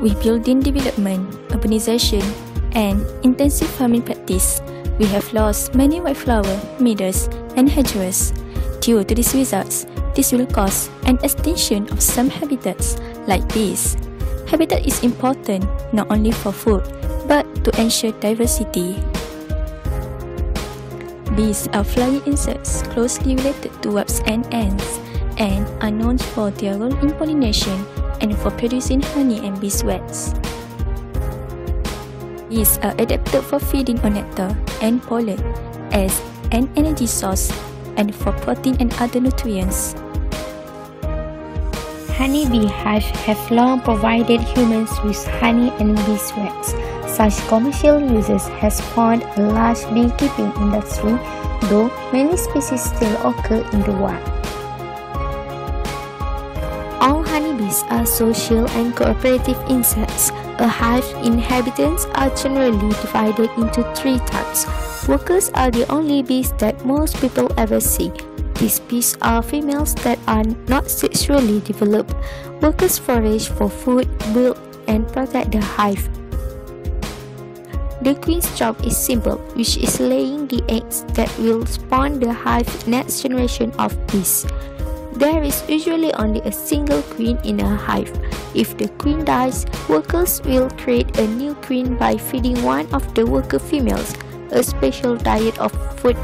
With building development, urbanization, and intensive farming practice, we have lost many wildflower, meadows, and hedgerows. Due to these results, this will cause an extinction of some habitats like bees. Habitat is important not only for food, but to ensure diversity. Bees are flying insects closely related to wasps and ants, and are known for their role in pollination and for producing honey and beeswax. Bees are adapted for feeding on nectar and pollen as an energy source and for protein and other nutrients. Honeybee hives have long provided humans with honey and beeswax. Such commercial uses has spawned a large beekeeping industry, though many species still occur in the wild. Honeybees are social and cooperative insects. A hive's inhabitants are generally divided into three types. Workers are the only bees that most people ever see. These bees are females that are not sexually developed. Workers forage for food, build, and protect the hive. The queen's job is simple, which is laying the eggs that will spawn the hive's next generation of bees. There is usually only a single queen in a hive. If the queen dies, workers will create a new queen by feeding one of the worker females a special diet of food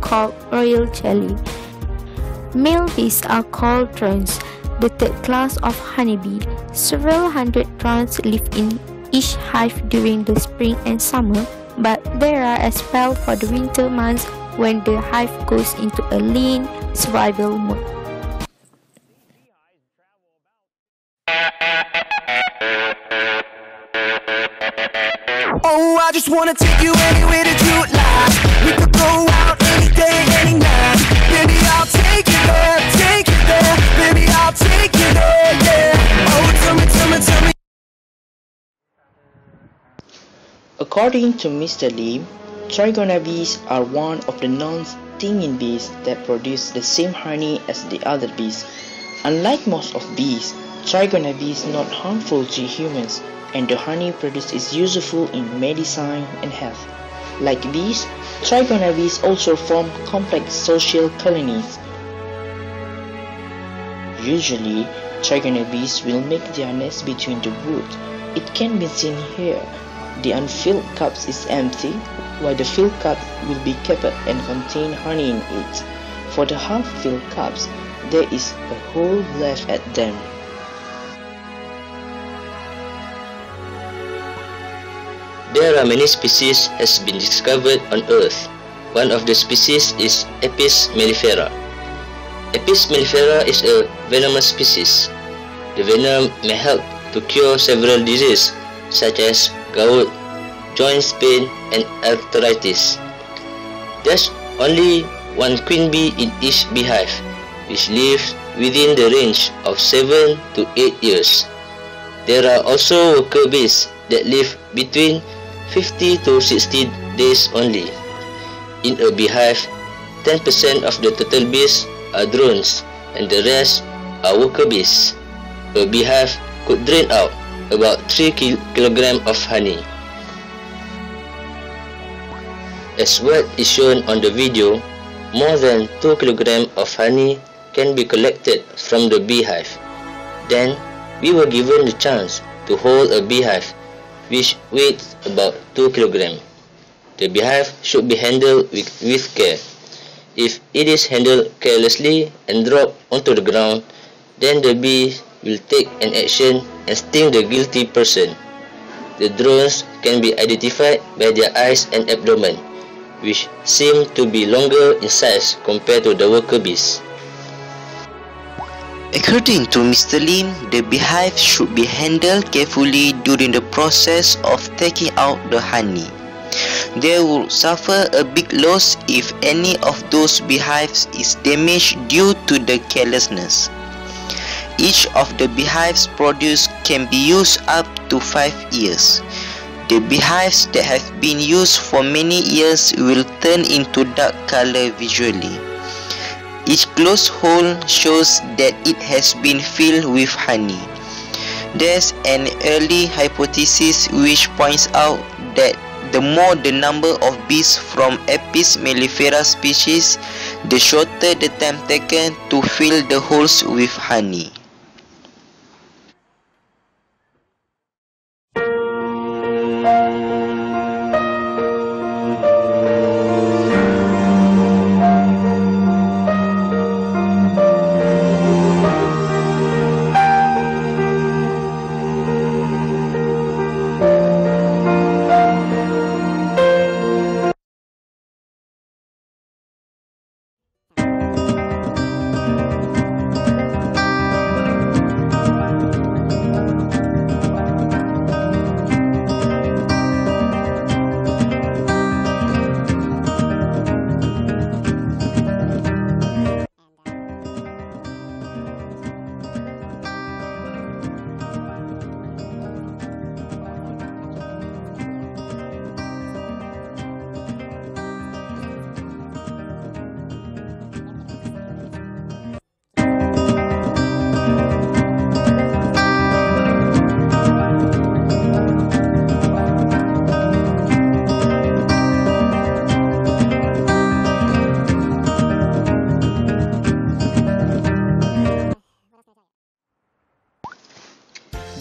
called royal jelly. Male bees are called drones, the third class of honeybee. Several hundred drones live in each hive during the spring and summer, but there are a spell for the winter months when the hive goes into a lean survival mode. Oh, I just wanna take you anywhere that you like. We could go out any day, any night. Baby, I'll take you there, take you there. Baby, I'll take you there, yeah. Oh, tell me, tell me, tell me. According to Mr. Lee, Trigona bees are one of the non-stinging bees that produce the same honey as the other bees. Unlike most of bees, Trigona bees are not harmful to humans and the honey produced is useful in medicine and health. Like bees, Trigona bees also form complex social colonies. Usually, Trigona bees will make their nest between the wood. It can be seen here. The unfilled cups is empty, while the filled cup will be kept and contain honey in it. For the half-filled cups, there is a hole left at them. There are many species has been discovered on Earth. One of the species is Apis mellifera. Apis mellifera is a venomous species. The venom may help to cure several diseases such as gout, joint pain, and arthritis. There's only one queen bee in each beehive, which lives within the range of 7 to 8 years. There are also worker bees that live between 50 to 60 days only. In a beehive, 10% of the total bees are drones and the rest are worker bees. A beehive could drain out about 3 kg of honey. As what is shown on the video, more than 2 kg of honey can be collected from the beehive. Then, we were given the chance to hold a beehive which weighs about 2 kg. The beehive should be handled with, with care. If it is handled carelessly and dropped onto the ground, then the bee will take an action and sting the guilty person. The drones can be identified by their eyes and abdomen, which seem to be longer in size compared to the worker bees. According to Mr. Lim, the beehive should be handled carefully during the process of taking out the honey. They will suffer a big loss if any of those beehives is damaged due to the carelessness. Each of the beehives produce can be used up to 5 years. The beehives that have been used for many years will turn into dark color visually. Each closed hole shows that it has been filled with honey. There's an early hypothesis which points out that the more the number of bees from Apis mellifera species, the shorter the time taken to fill the holes with honey.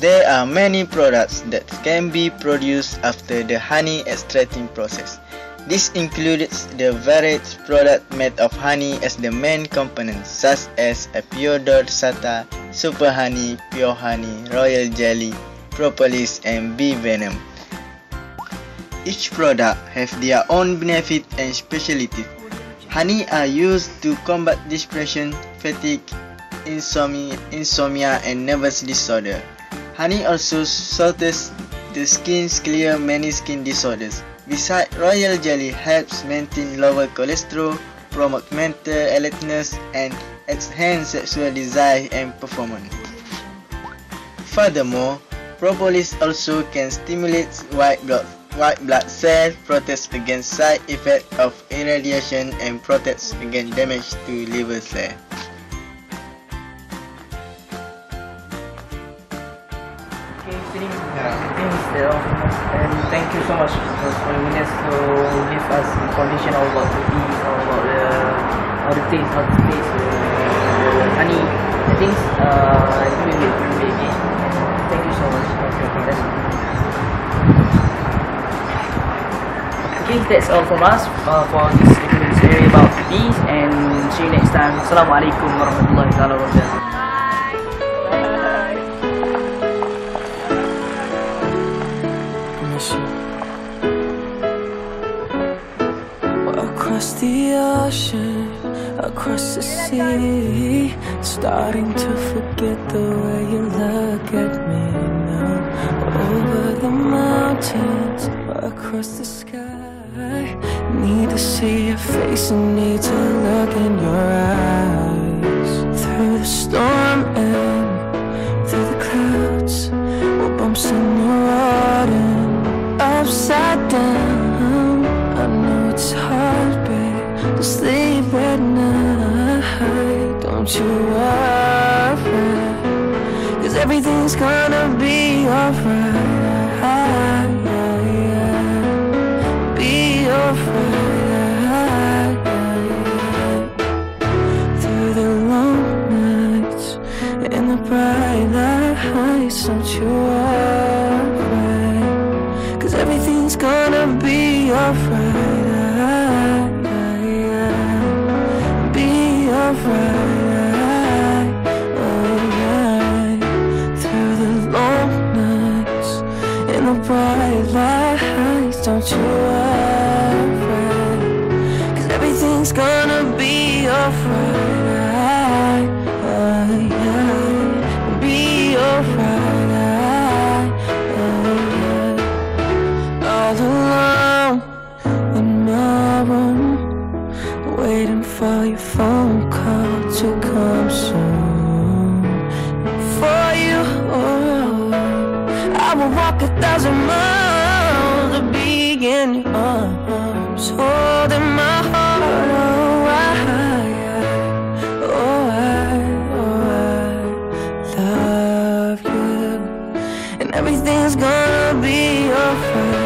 There are many products that can be produced after the honey extracting process. This includes the varied product made of honey as the main component, such as Apiodorata, Super Honey, Pure Honey, Royal Jelly, Propolis, and Bee Venom. Each product have their own benefit and specialty. Honey are used to combat depression, fatigue, insomnia, insomnia and nervous disorder. Honey also soothes the skin's clear many skin disorders. Besides, royal jelly helps maintain lower cholesterol, promote mental alertness, and enhance sexual desire and performance. Furthermore, propolis also can stimulate white blood white blood cells, protects against side effects of irradiation, and protects against damage to liver cells. Think and thank you so much for willingness to give us information about the bees, about the how the taste, how the taste, uh, the honey. I think uh, you will get to again. Thank you so much. Okay, okay, that's Okay, that's all from us uh, for this series about bees and see you next time. Assalamualaikum warahmatullahi wabarakatuh. Sea, starting to forget the way you look at me now. Over the mountains, across the sky, need to see your face and need to look in your eyes. Don't you cause everything's gonna be alright. Be alright. Through the long nights and the bright lights, don't you worry, cause everything's gonna be alright. Don't you worry, cause everything's gonna be alright. Be alright. All alone in my room, waiting for your phone call to come soon. For you, oh, I will walk a thousand miles to in your arms, holding my heart. Oh, I, oh, I, oh, I love you. And everything's gonna be alright.